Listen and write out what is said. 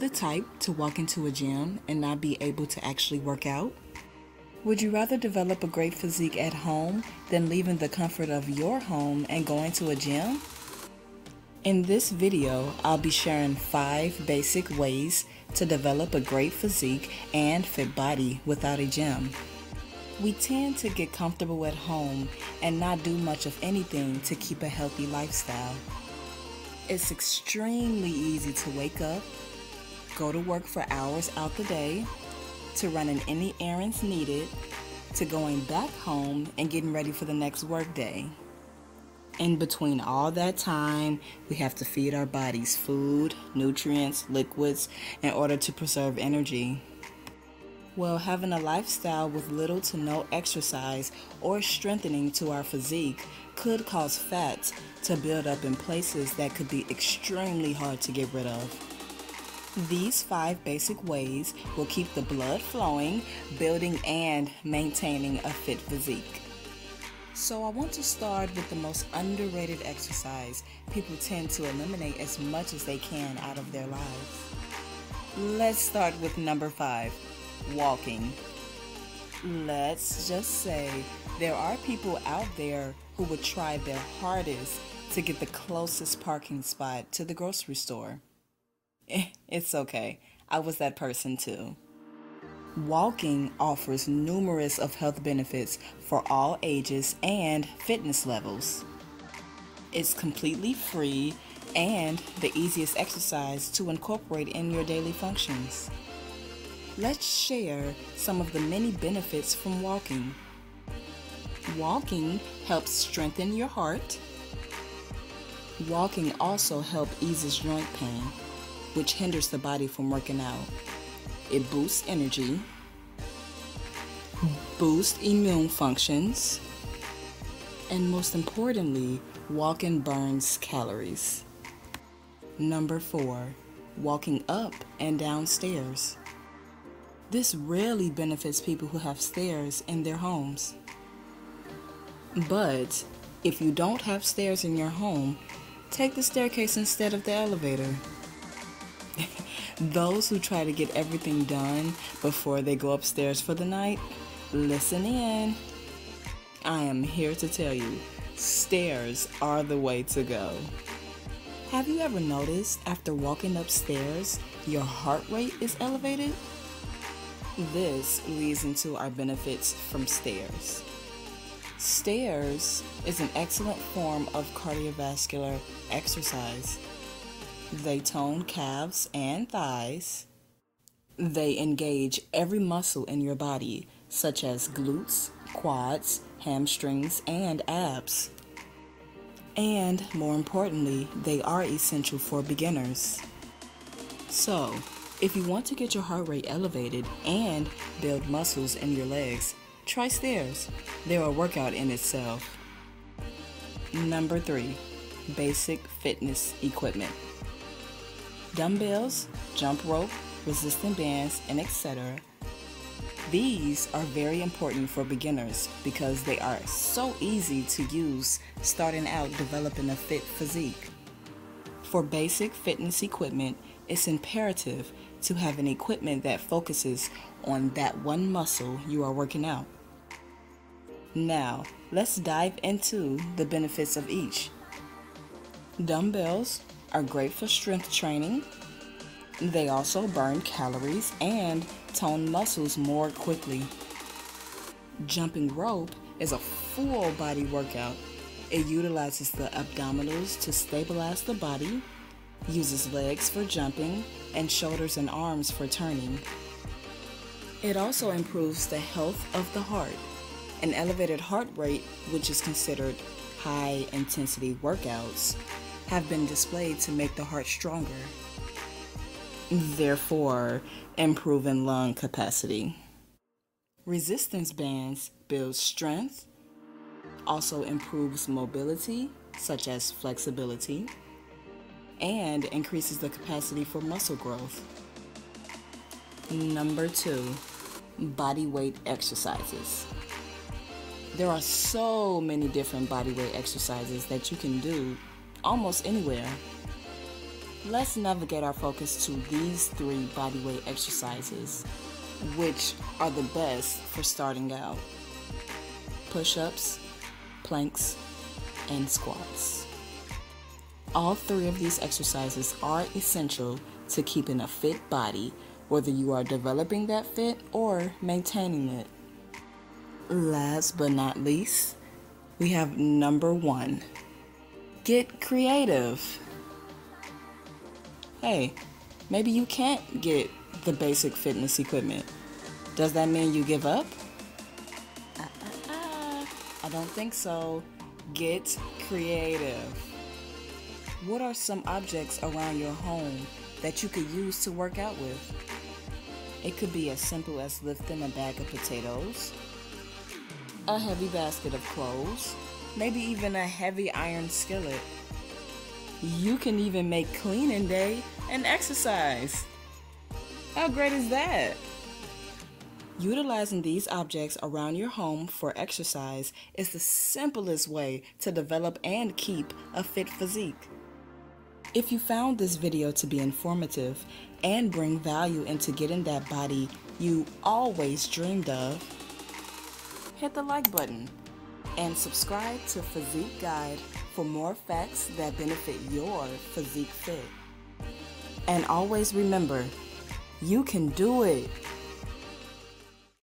the type to walk into a gym and not be able to actually work out? Would you rather develop a great physique at home than leaving the comfort of your home and going to a gym? In this video, I'll be sharing 5 basic ways to develop a great physique and fit body without a gym. We tend to get comfortable at home and not do much of anything to keep a healthy lifestyle. It's extremely easy to wake up, go to work for hours out the day, to running any errands needed, to going back home and getting ready for the next workday. In between all that time, we have to feed our bodies food, nutrients, liquids in order to preserve energy. Well, having a lifestyle with little to no exercise or strengthening to our physique could cause fat to build up in places that could be extremely hard to get rid of. These five basic ways will keep the blood flowing, building and maintaining a fit physique. So, I want to start with the most underrated exercise people tend to eliminate as much as they can out of their lives. Let's start with number five walking. Let's just say there are people out there who would try their hardest to get the closest parking spot to the grocery store. It's okay. I was that person too. Walking offers numerous of health benefits for all ages and fitness levels. It's completely free and the easiest exercise to incorporate in your daily functions. Let's share some of the many benefits from walking. Walking helps strengthen your heart. Walking also helps eases joint pain which hinders the body from working out. It boosts energy, boosts immune functions, and most importantly, walking burns calories. Number four, walking up and down stairs. This rarely benefits people who have stairs in their homes. But if you don't have stairs in your home, take the staircase instead of the elevator. Those who try to get everything done before they go upstairs for the night, listen in. I am here to tell you stairs are the way to go. Have you ever noticed after walking upstairs, your heart rate is elevated? This leads into our benefits from stairs. Stairs is an excellent form of cardiovascular exercise they tone calves and thighs. They engage every muscle in your body, such as glutes, quads, hamstrings, and abs. And more importantly, they are essential for beginners. So, if you want to get your heart rate elevated and build muscles in your legs, try stairs. They're a workout in itself. Number three, basic fitness equipment dumbbells, jump rope, resistant bands, and etc. These are very important for beginners because they are so easy to use starting out developing a fit physique. For basic fitness equipment, it's imperative to have an equipment that focuses on that one muscle you are working out. Now, let's dive into the benefits of each. Dumbbells are great for strength training. They also burn calories and tone muscles more quickly. Jumping rope is a full body workout. It utilizes the abdominals to stabilize the body, uses legs for jumping, and shoulders and arms for turning. It also improves the health of the heart. An elevated heart rate, which is considered high intensity workouts, have been displayed to make the heart stronger, therefore improving lung capacity. Resistance bands build strength, also improves mobility, such as flexibility, and increases the capacity for muscle growth. Number two, body weight exercises. There are so many different body weight exercises that you can do almost anywhere. Let's navigate our focus to these three bodyweight exercises, which are the best for starting out push ups, planks, and squats. All three of these exercises are essential to keeping a fit body, whether you are developing that fit or maintaining it. Last but not least, we have number one get creative. Hey, maybe you can't get the basic fitness equipment. Does that mean you give up? Uh, uh, uh, I don't think so. Get creative. What are some objects around your home that you could use to work out with? It could be as simple as lifting a bag of potatoes, a heavy basket of clothes, maybe even a heavy iron skillet. You can even make cleaning day an exercise. How great is that? Utilizing these objects around your home for exercise is the simplest way to develop and keep a fit physique. If you found this video to be informative and bring value into getting that body you always dreamed of, hit the like button and subscribe to Physique Guide for more facts that benefit your physique fit. And always remember, you can do it.